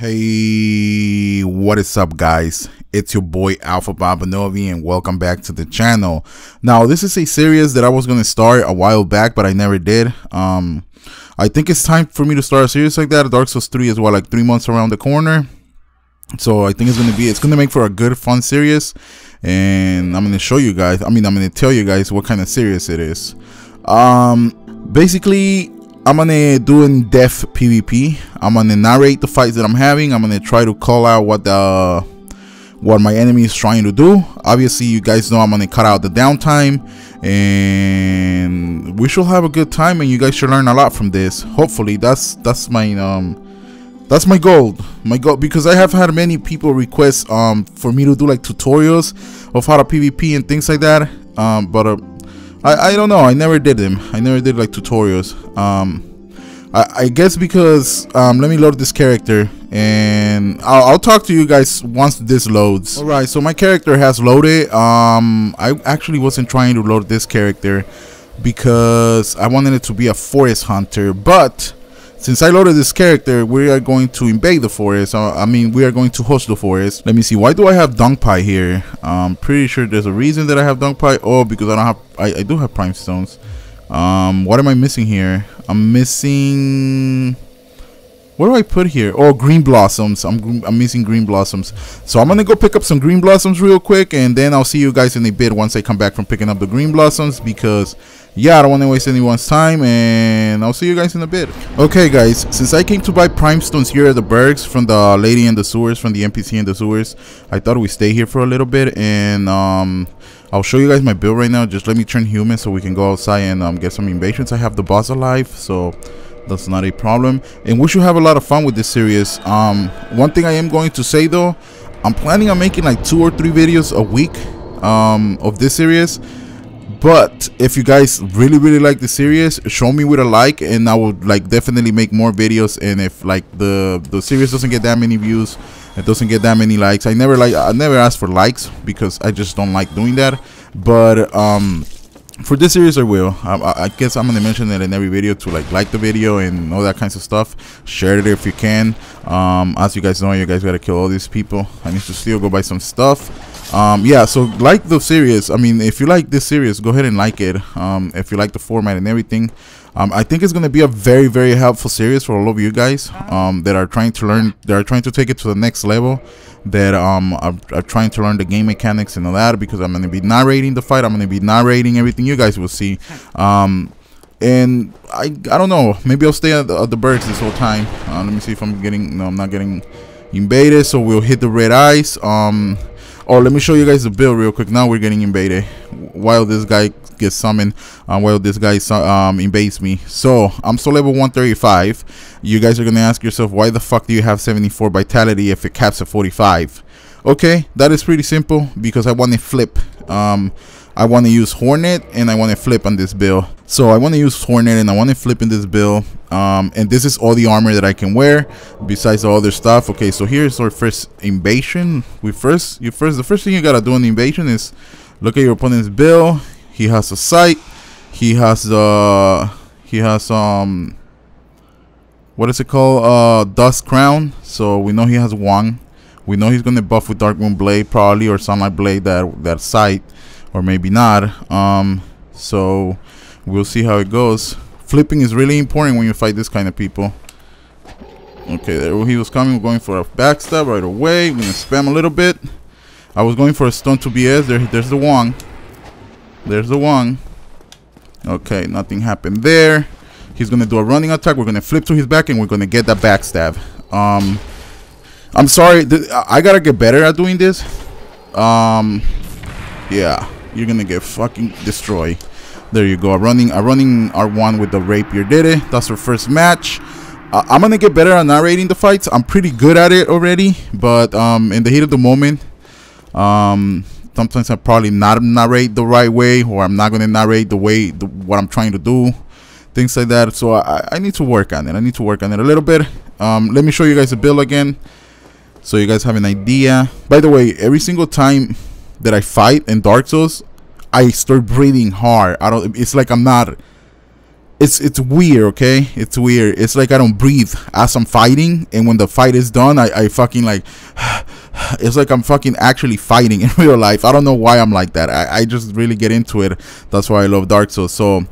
Hey, what is up guys? It's your boy Alpha Babanovi and welcome back to the channel. Now, this is a series that I was going to start a while back, but I never did. Um, I think it's time for me to start a series like that. Dark Souls 3 is what, like three months around the corner. So I think it's going to be, it's going to make for a good, fun series. And I'm going to show you guys, I mean, I'm going to tell you guys what kind of series it is. Um, basically, I'm gonna do in depth PvP. I'm gonna narrate the fights that I'm having. I'm gonna try to call out what the what my enemy is trying to do. Obviously, you guys know I'm gonna cut out the downtime, and we should have a good time. And you guys should learn a lot from this. Hopefully, that's that's my um that's my goal. My goal because I have had many people request um for me to do like tutorials of how to PvP and things like that. Um, but uh, I, I don't know. I never did them. I never did like tutorials. Um, I, I guess because um, let me load this character and I'll, I'll, talk to you guys once this loads. All right, so my character has loaded. Um, I actually wasn't trying to load this character because I wanted it to be a forest hunter, but since I loaded this character, we are going to invade the forest. Uh, I mean, we are going to host the forest. Let me see. Why do I have Dung Pie here? I'm pretty sure there's a reason that I have Dung Pie. Oh, because I don't have... I, I do have Prism Stones. Um, what am I missing here? I'm missing... What do I put here? Oh, green blossoms. I'm, I'm missing green blossoms. So I'm going to go pick up some green blossoms real quick. And then I'll see you guys in a bit once I come back from picking up the green blossoms. Because, yeah, I don't want to waste anyone's time. And I'll see you guys in a bit. Okay, guys. Since I came to buy prism stones here at the Bergs from the lady in the sewers, from the NPC in the sewers, I thought we stay here for a little bit. And, um... I'll show you guys my build right now. Just let me turn human so we can go outside and um, get some invasions. I have the boss alive, so that's not a problem. And we should have a lot of fun with this series. Um one thing i am going to say though i'm planning on making like two or three videos a week um of this series. But if you guys really really like the series show me with a like and i will like definitely make more videos. And if like the the series doesn't get that many views it doesn't get that many likes i never like i never ask for likes because i just don't like doing that. But um for this series I will. I, I, guess I'm gonna mention it in every video to like like the video and all that kinds of stuff. Share it if you can. Um, as you guys know you guys gotta kill all these people. I need to still go buy some stuff. Um, yeah so like the series I mean if you like this series go ahead and like it. Um, if you like the format and everything um, I think it's going to be a very very helpful series for all of you guys um, that are trying to learn that are trying to take it to the next level that um are, are trying to learn the game mechanics and all that because I'm going to be narrating the fight I'm going to be narrating everything you guys will see. Um and I I don't know maybe I'll stay at the, at the Bergs this whole time. Uh, let me see if I'm getting no I'm not getting invaded so we'll hit the red eye. Um Oh, let me show you guys the build real quick. Now we're getting invaded while this guy gets summoned, uh, while this guy um, invades me. So I'm still level 135. You guys are gonna ask yourself, why the fuck do you have 74 vitality if it caps at 45? Okay, that is pretty simple because I want to flip. Um, I want to use Hornet and I want to flip on this bill. So I want to use Hornet and I want to flip in this bill. Um, and this is all the armor that I can wear besides all other stuff. Okay, so here's our first invasion. We first, you first, the first thing you gotta do in the invasion is look at your opponent's bill. He has a sight. He has uh, he has um, what is it called? Uh, Dusk Crown. So we know he has one. We know he's gonna buff with Darkmoon Blade probably or Sunlight Blade that that sight or maybe not. Um, so we'll see how it goes. Flipping is really important when you fight this kind of people. Okay, there he was coming. We're going for a backstab right away. We're gonna spam a little bit. I was going for a stun to BS. There, there's the one. There's the one. Okay, nothing happened there. He's gonna do a running attack. We're gonna flip to his back and we're gonna get that backstab. Um, I'm sorry. I gotta get better at doing this. Um, yeah you're gonna get fucking destroyed. There you go. I'm running, I'm running R1 with the rapier. Did it? That's our first match. Uh, I'm gonna get better at narrating the fights. I'm pretty good at it already, but um, in the heat of the moment, um, sometimes I probably not narrate the right way, or I'm not gonna narrate the way the, what I'm trying to do, things like that. So I, I need to work on it. I need to work on it a little bit. Um, let me show you guys the build again, so you guys have an idea. By the way, every single time that I fight in Dark Souls, I start breathing hard. I don't. It's like I'm not. it's it's weird, okay? It's weird. It's like I don't breathe as I'm fighting, and when the fight is done, I, I fucking like. It's like I'm fucking actually fighting in real life. I don't know why I'm like that. I, I just really get into it. That's why I love Dark Souls. So,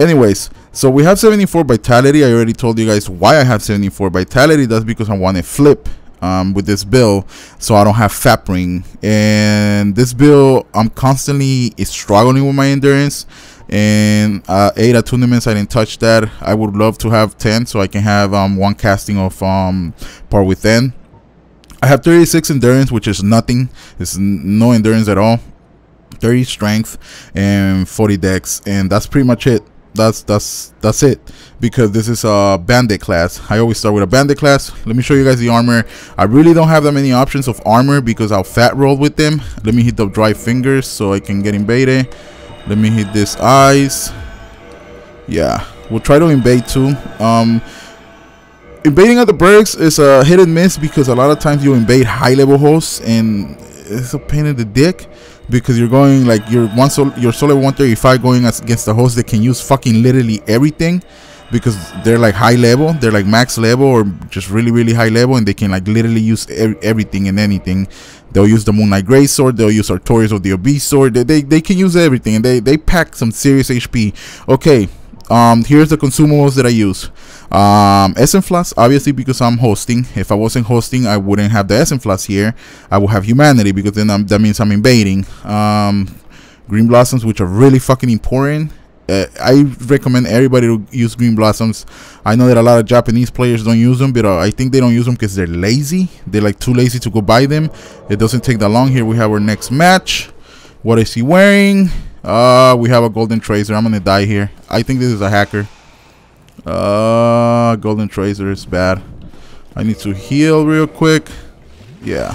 anyways, so we have 74 vitality. I already told you guys why I have 74 vitality. That's because I want to flip um, with this bill, so I don't have fat ring. And this bill, I'm constantly struggling with my endurance. And uh, eight attunements I didn't touch that I would love to have 10 so I can have um, one casting of um, Power Within I have 36 endurance which is nothing. It's no endurance at all. 30 strength and 40 dex and that's pretty much it that's that's that's it. Because this is a bandit class. I always start with a bandit class. Let me show you guys the armor. I really don't have that many options of armor because i'll fat roll with them. Let me hit the dry fingers so i can get invaded. Let me hit this eyes. Yeah we'll try to invade too. Um invading at the Bergs is a hit and miss because a lot of times you invade high level hosts and it's a pain in the dick because you're going like you're one sol you're solo 135 going against the host that can use fucking literally everything because they're like high level they're like max level or just really really high level and they can like literally use everything and anything. They'll use the moonlight greatsword they'll use artorias or the abyss sword they, they, they can use everything and they they pack some serious hp okay um here's the consumables that i use um Flask, obviously because i'm hosting if i wasn't hosting i wouldn't have the Flask here i will have humanity because then I'm, that means i'm invading um green blossoms which are really fucking important uh, I recommend everybody to use green blossoms. I know that a lot of Japanese players don't use them, but uh, I think they don't use them because they're lazy. They're like too lazy to go buy them. It doesn't take that long. Here we have our next match. What is he wearing? Uh, we have a golden tracer. I'm gonna die here. I think this is a hacker. Uh, golden tracer is bad. I need to heal real quick. Yeah,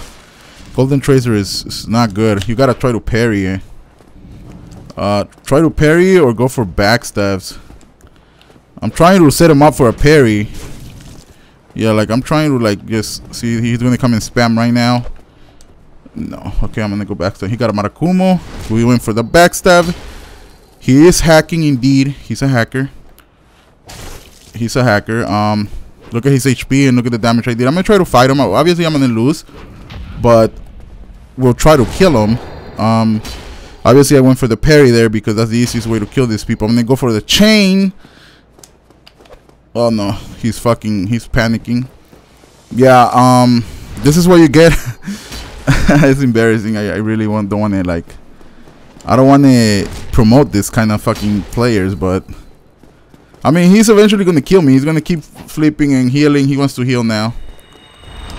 golden tracer is, is not good. You gotta try to parry. Uh, try to parry or go for backstabs. I'm trying to set him up for a parry. Yeah, like I'm trying to like just see he's gonna come and spam right now. No. Okay, I'm gonna go back to he got a Murakumo. We went for the backstab. He is hacking indeed. He's a hacker. He's a hacker. Um look at his HP and look at the damage I did. I'm gonna try to fight him. Obviously I'm gonna lose. But we'll try to kill him. Um obviously I went for the parry there because that's the easiest way to kill these people. I'm gonna go for the chain. Oh no, he's fucking he's panicking. Yeah, um this is what you get it's embarrassing. I, I really want don't want to like. I don't want to promote this kind of fucking players, but I mean he's eventually gonna kill me. He's gonna keep flipping and healing. He wants to heal now.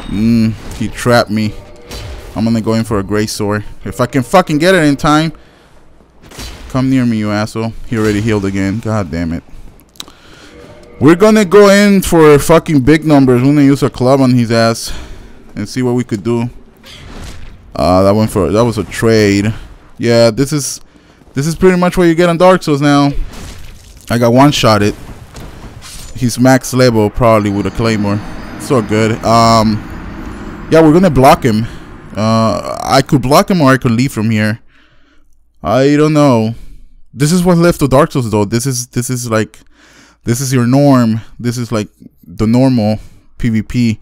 Mm, he trapped me. I'm gonna go in for a greatsword. If I can fucking get it in time. Come near me, you asshole. He already healed again. God damn it. We're gonna go in for fucking big numbers. We're gonna use a club on his ass and see what we could do. Uh, that went for that was a trade. Yeah, this is this is pretty much what you get on Dark Souls now. I got one shot it. He's max level probably with a claymore. So good. Um, yeah, we're gonna block him. Uh, I could block him or I could leave from here. I don't know. This is what left of Dark Souls though. This is this is like this is your norm. This is like the normal PvP.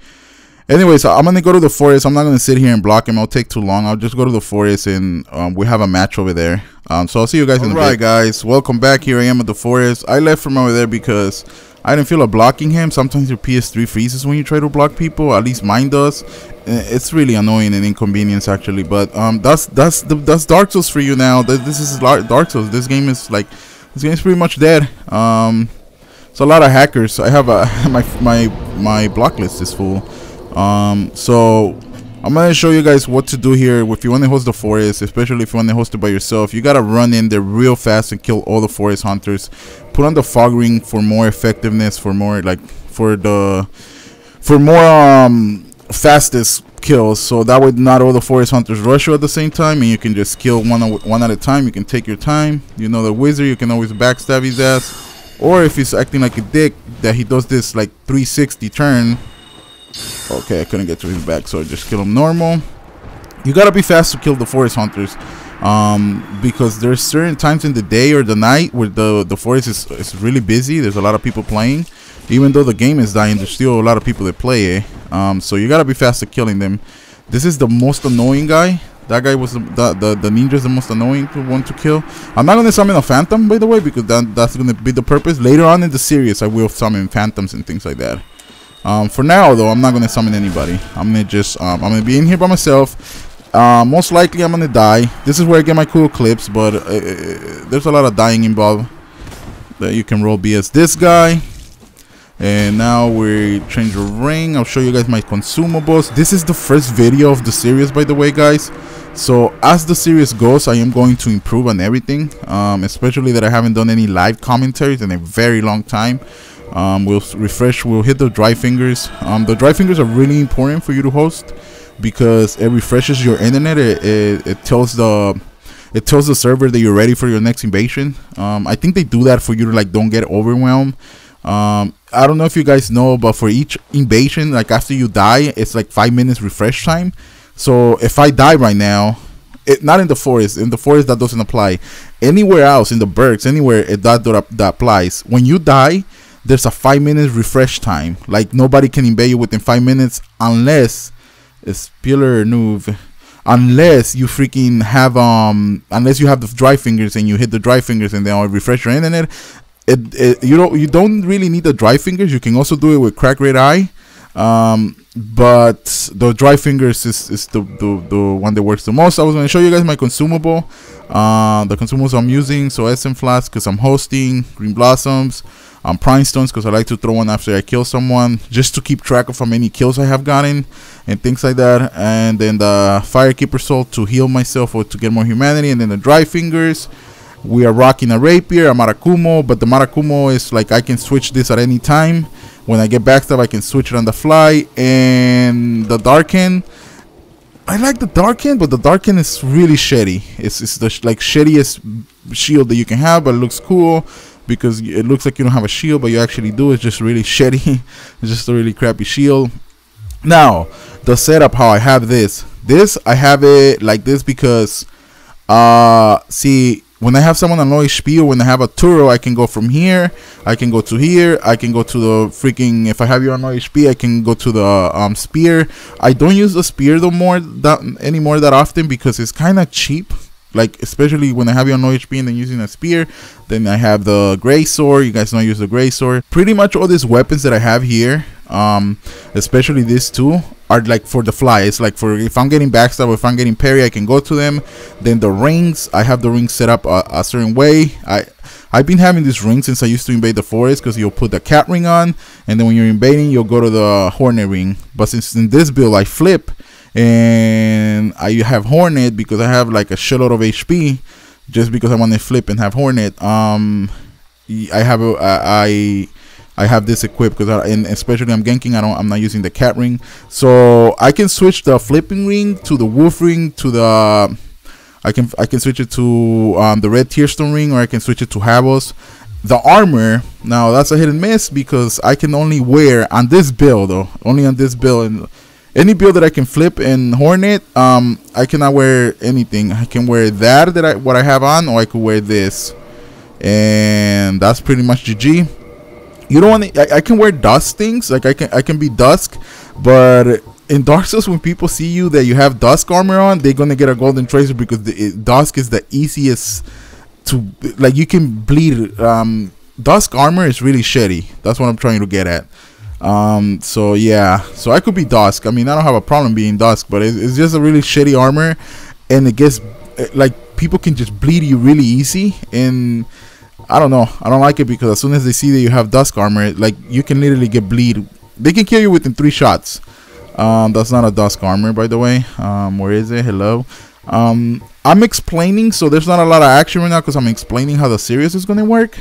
Anyways, I'm gonna go to the forest. I'm not gonna sit here and block him. It'll take too long. I'll just go to the forest and um, we have a match over there. Um, so I'll see you guys All in the right, guys. Welcome back. Here I am at the forest. I left from over there because I didn't feel like blocking him. Sometimes your PS3 freezes when you try to block people. At least mine does. It's really annoying and inconvenience actually. But um, that's that's that's Dark Souls for you now. This is Dark Souls. This game is like this game is pretty much dead. Um, it's a lot of hackers. I have a my my my block list is full. Um, so I'm gonna show you guys what to do here if you want to host the forest, especially if you want to host it by yourself. You gotta run in there real fast and kill all the forest hunters. Put on the fog ring for more effectiveness, for more like for the for more um fastest kills. So that way, not all the forest hunters rush you at the same time, and you can just kill one one at a time. You can take your time. You know the wizard, you can always backstab his ass. Or if he's acting like a dick, that he does this like 360 turn Okay, I couldn't get to his back, so I just kill him normal. You gotta be fast to kill the forest hunters. um, because there's certain times in the day or the night where the the forest is, is really busy. There's a lot of people playing, even though the game is dying. There's still a lot of people that play it. Um, so you gotta be fast at killing them. This is the most annoying guy. That guy was the the, the ninja is the most annoying one to kill. I'm not gonna summon a phantom by the way because that that's gonna be the purpose. Later on in the series, I will summon phantoms and things like that. Um, for now though, I'm not gonna summon anybody. I'm gonna just um, I'm gonna be in here by myself uh, most likely I'm gonna die. This is where I get my cool clips, but uh, uh there's a lot of dying involved. That you can roll BS this guy. And now we change the ring. I'll show you guys my consumables. This is the first video of the series, by the way, guys. So as the series goes, I am going to improve on everything. Um, especially that I haven't done any live commentaries in a very long time. Um, we'll refresh. We'll hit the dry fingers. Um, the dry fingers are really important for you to host because it refreshes your internet. It, it, it, tells the it tells the server that you're ready for your next invasion. Um, I think they do that for you to like don't get overwhelmed. Um, I don't know if you guys know, but for each invasion, like after you die, it's like five minutes refresh time. So if I die right now, it, not in the forest. In the forest that doesn't apply. Anywhere else in the bergs, anywhere it, that that applies. When you die, there's a five minutes refresh time. Like nobody can invade you within five minutes unless it's Spiller Nuve. Unless you freaking have um unless you have the dry fingers and you hit the dry fingers and then I'll refresh your internet. It, it you don't you don't really need the dry fingers. You can also do it with crack red eye. Um but the dry fingers is, is the, the the one that works the most. I was going to show you guys my consumable. Uh the consumables i'm using so essence flask because i'm hosting green blossoms um, prism stones because I like to throw one after I kill someone just to keep track of how many kills I have gotten and things like that. And then the firekeeper soul to heal myself or to get more humanity. And then the dry fingers. We are rocking a rapier, a Murakumo, but the Murakumo is like I can switch this at any time. When I get backstab, I can switch it on the fly. And the Dark Hand, I like the Dark Hand, but the Dark Hand is really shitty. It's, it's the sh like shittiest shield that you can have, but it looks cool because it looks like you don't have a shield, but you actually do. It's just really shitty. it's just a really crappy shield. Now, the setup, how I have this. This, I have it like this because, uh, see, when I have someone HP or when I have a Turo, I can go from here, I can go to here, I can go to the freaking, if I have you on low HP, I can go to the um, spear. I don't use the spear no more that anymore that often because it's kind of cheap like especially when I have you on no HP and then using a spear. Then I have the greatsword. You guys know I use the greatsword. Pretty much all these weapons that I have here, um, especially these two, are like for the fly. It's like for if I'm getting backstab if I'm getting parry, I can go to them. Then the rings, I have the rings set up a, a certain way. I I've been having this ring since I used to invade the forest because you'll put the cat ring on, and then when you're invading, you'll go to the hornet ring. But since in this build I flip, and I have Hornet because I have like a shitload of HP just because I want to flip and have Hornet. Um, I have a, I I have this equipped because and especially I'm ganking. I don't. I'm not using the cat ring, so I can switch the flipping ring to the wolf ring to the. I can I can switch it to um, the red tearstone ring or I can switch it to Havel's. The armor now that's a hit and miss because I can only wear on this build though only on this build and any build that I can flip in Hornet, um, I cannot wear anything. I can wear that that I what I have on, or I could wear this, and that's pretty much GG. You don't want to. I, I, can wear dusk things, like I can I can be dusk, but in Dark Souls, when people see you that you have dusk armor on, they're gonna get a golden tracer because the it, dusk is the easiest to like. You can bleed. Um, dusk armor is really shitty. That's what I'm trying to get at. Um, so yeah, so I could be Dusk. I mean, I don't have a problem being Dusk, but it's, it's just a really shitty armor, and it gets like people can just bleed you really easy, and I don't know. I don't like it because as soon as they see that you have Dusk armor, like you can literally get bleed. They can kill you within three shots. Um, that's not a Dusk armor, by the way. Um, where is it? Hello. Um, I'm explaining, so there's not a lot of action right now because I'm explaining how the series is gonna work.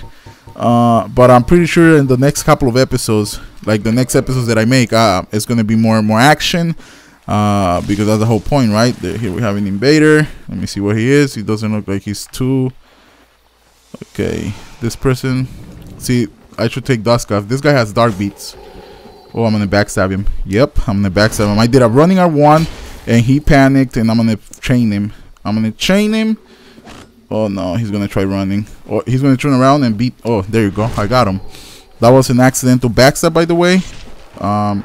Uh, but I'm pretty sure in the next couple of episodes, like the next episodes that I make, uh, it's gonna be more and more action. Uh, because that's the whole point, right? Here we have an invader. Let me see where he is. He doesn't look like he's too. Okay, this person. See, I should take Dusk off. This guy has dark beads. Oh, I'm gonna backstab him. Yep, I'm gonna backstab him. I did a running R1, and he panicked, and I'm gonna chain him. I'm gonna chain him. Oh no, he's gonna try running. Or he's gonna turn around and beat. Oh, there you go. I got him. That was an accidental backstab, by the way. Um,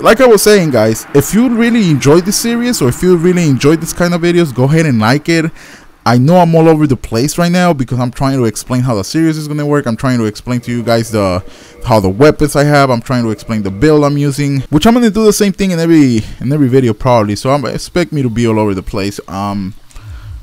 like I was saying, guys, if you really enjoyed this series or if you really enjoyed this kind of videos, go ahead and like it. I know I'm all over the place right now because I'm trying to explain how the series is gonna work. I'm trying to explain to you guys the how the weapons I have. I'm trying to explain the build I'm using, which I'm gonna do the same thing in every in every video probably. So I'm expect me to be all over the place. Um,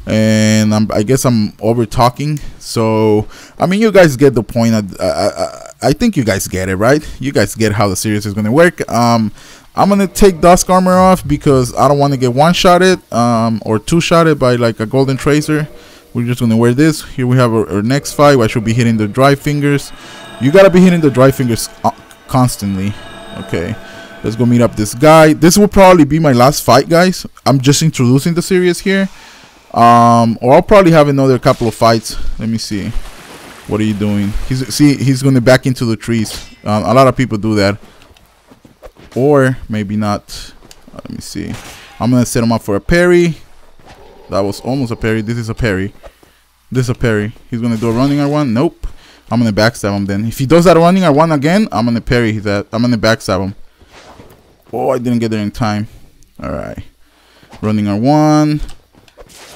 and I'm, I guess I'm over talking. So I mean, you guys get the point. I, I, I think you guys get it, right? You guys get how the series is gonna work. Um, I'm gonna take Dusk Armor off because I don't want to get one shotted um, or two shotted by like a golden tracer. We're just gonna wear this. Here we have our, our next fight. I should be hitting the dry fingers. You gotta be hitting the dry fingers uh, constantly. Okay, let's go meet up this guy. This will probably be my last fight, guys. I'm just introducing the series here. Um, or I'll probably have another couple of fights. Let me see. What are you doing? He's see he's gonna back into the trees. Um, a lot of people do that or maybe not. Uh, let me see. I'm gonna set him up for a parry. That was almost a parry. This is a parry. This is a parry. He's gonna do a running R1. Nope. I'm gonna backstab him then. If he does that running R1 again, I'm gonna parry that. I'm gonna backstab him. Oh, I didn't get there in time. Alright. Running R1.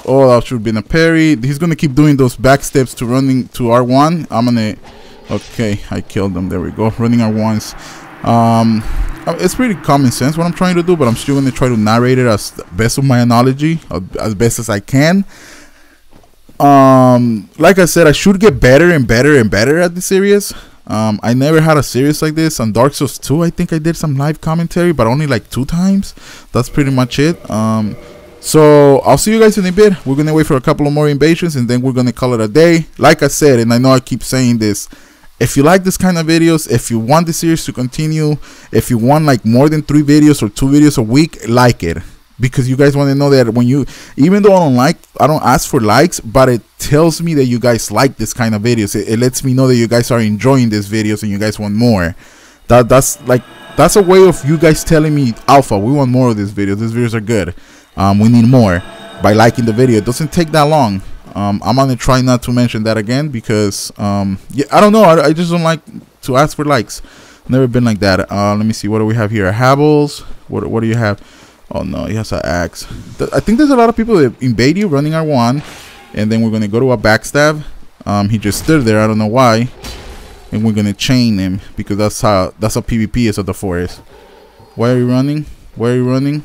Oh, that should have been a parry. He's gonna keep doing those back steps to running to R1. I'm gonna Okay, I killed him. There we go. Running R1s. Um uh, it's pretty common sense what I'm trying to do, but I'm still going to try to narrate it as best of my analogy, uh, as best as I can. Um, like I said, I should get better and better and better at the series. Um, I never had a series like this on Dark Souls 2. I think I did some live commentary, but only like two times. That's pretty much it. Um, so I'll see you guys in a bit. We're gonna wait for a couple of more invasions, and then we're gonna call it a day. Like I said, and I know I keep saying this if you like this kind of videos if you want the series to continue if you want like more than three videos or two videos a week like it. Because you guys want to know that when you even though i don't like i don't ask for likes but it tells me that you guys like this kind of videos. It, it lets me know that you guys are enjoying these videos and you guys want more. That that's like that's a way of you guys telling me alpha we want more of these videos. These videos are good um, we need more by liking the video it doesn't take that long um, I'm gonna try not to mention that again because um, yeah, I don't know. I, I, just don't like to ask for likes. Never been like that. Uh, let me see. What do we have here? Hables. What What do you have? Oh no, he has an axe. I think there's a lot of people that invade you running R1, and then we're gonna go to a backstab. Um, he just stood there. I don't know why, and we're gonna chain him because that's how that's how PvP is at the forest. Why are you running? Why are you running?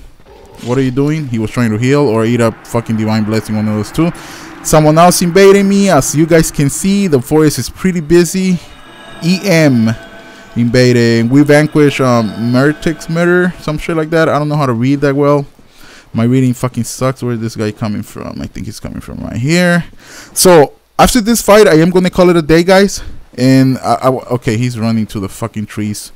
What are you doing? He was trying to heal or eat up fucking divine blessing, one of those two. Someone else invading me. As you guys can see, the forest is pretty busy. EM invading. We vanquish um, Mertix Murder, some shit like that. I don't know how to read that well. My reading fucking sucks. Where is this guy coming from? I think he's coming from right here. So after this fight, I am gonna call it a day, guys. And I, I, okay, he's running to the fucking trees.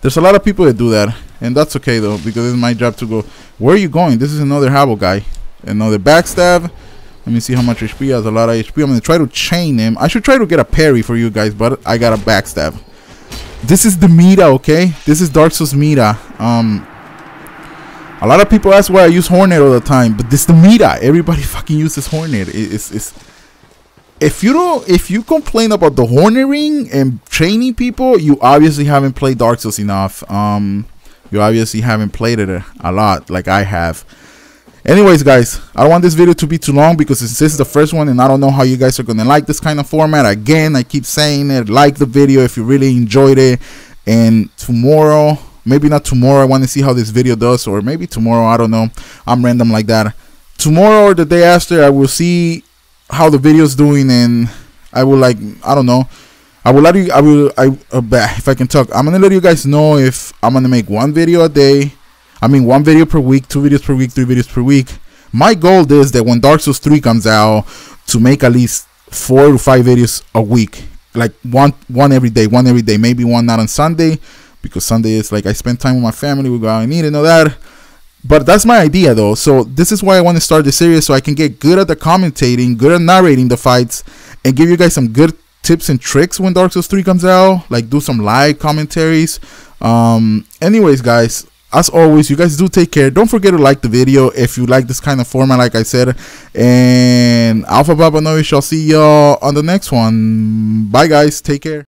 There's a lot of people that do that, and that's okay though because it's my job to go. Where are you going? This is another Habbo guy, another backstab. Let me see how much HP. He has a lot of HP. I'm gonna try to chain him. I should try to get a parry for you guys, but I got a backstab. This is the meta, okay? This is Dark Souls meta. Um, a lot of people ask why I use Hornet all the time, but this is the meta. Everybody fucking uses Hornet. It's, it's if you don't if you complain about the Hornet ring and training people, you obviously haven't played Dark Souls enough. Um, you obviously haven't played it a, a lot like I have. Anyways guys i don't want this video to be too long because this is the first one and i don't know how you guys are gonna like this kind of format again i keep saying it like the video if you really enjoyed it. And tomorrow maybe not tomorrow i want to see how this video does or maybe tomorrow i don't know. I'm random like that. Tomorrow or the day after i will see how the video is doing and i will like i don't know I will let you. I will. I uh, if I can talk. I'm gonna let you guys know if I'm gonna make one video a day I mean, one video per week, two videos per week, three videos per week. My goal is that when Dark Souls 3 comes out, to make at least four to five videos a week, like one one every day, one every day, maybe one not on Sunday, because Sunday is like I spend time with my family, we go out and eat and all that. But that's my idea though. So this is why I want to start the series so I can get good at the commentating, good at narrating the fights, and give you guys some good tips and tricks when Dark Souls 3 comes out. Like do some live commentaries. Um anyways guys, as always, you guys do take care. Don't forget to like the video if you like this kind of format, like I said. And Alpha Baba Noise shall see y'all on the next one. Bye, guys. Take care.